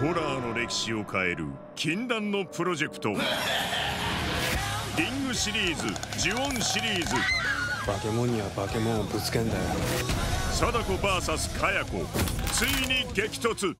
ホラーの歴史を変える禁断のプロジェクト。リングシリーズ呪音シリーズ。化け物には化け物をぶつけんだよ。貞子 VS カヤ子。ついに激突。